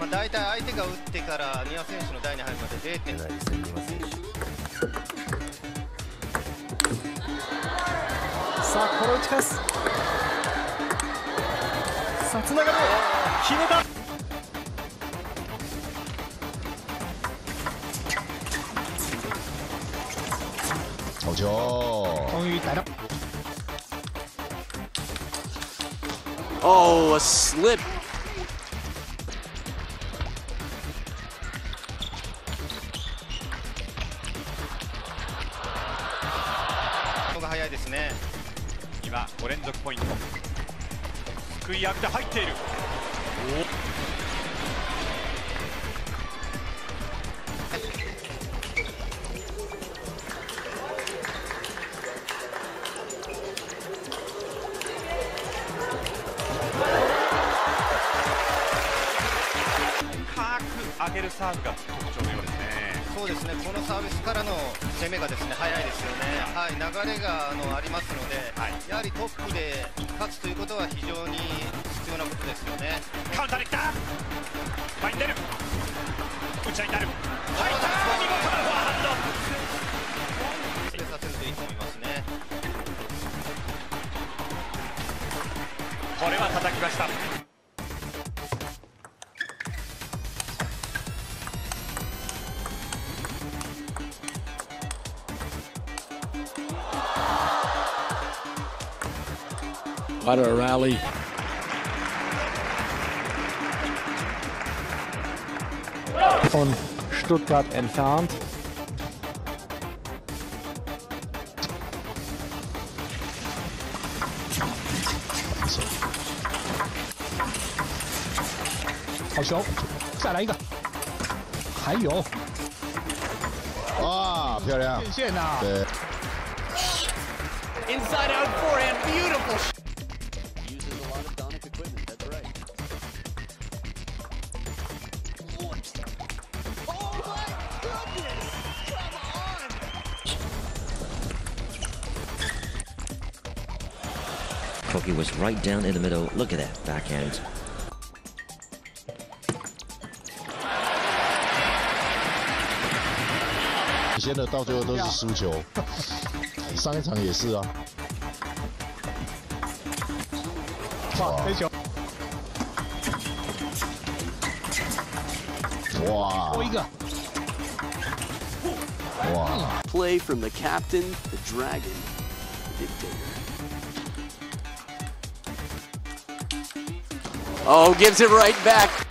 まあ、大体相手が打ってから丹羽選手の台に入るまで0点ないです。ね丹羽選手さあこれを打ち返すさあつながる。決めた。好球！终于逮到 Oh, a slip. のが早いですね。今5連続ポイント。すくい上げて入っている。深く上げるサーブが。そうですね。このサービスからの攻めがですね早い。ですよねはい。流れがあのありますので、はい。やはりトップで勝つということは非常に必要なことですよね。カウンターできた。前に出る。打ち合いになる。入った見事なフォアハンドさせる。といいと思いますねこれは叩きました What a rally. von Stuttgart entfernt 好球，再来一个，还有哇，漂亮！变线呐、对， Inside out forehand. Beautiful. Koki was right down in the middle. Look at that backhand. 现在到最后都是输球，上一场也是啊。哇，飞球，哇多一个，哇！ Play from the captain, the dragon, the dictator. Oh, gives it right back.